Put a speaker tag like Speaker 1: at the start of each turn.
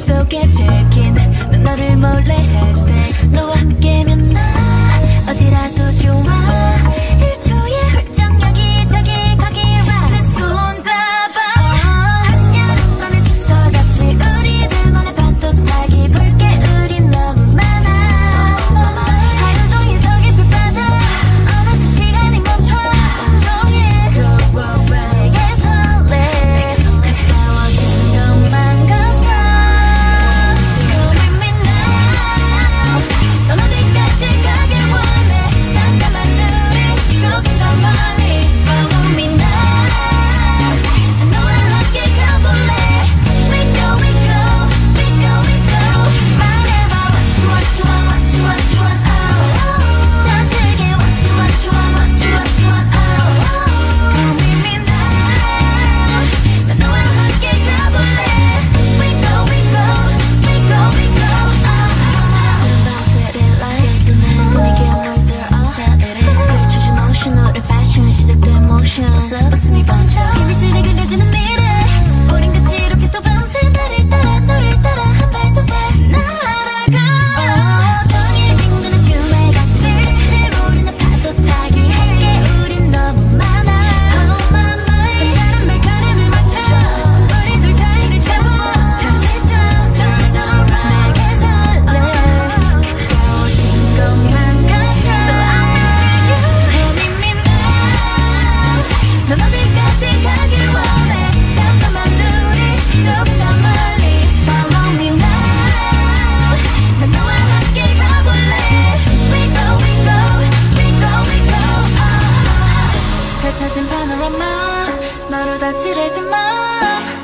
Speaker 1: still get it. 너를 다치려지만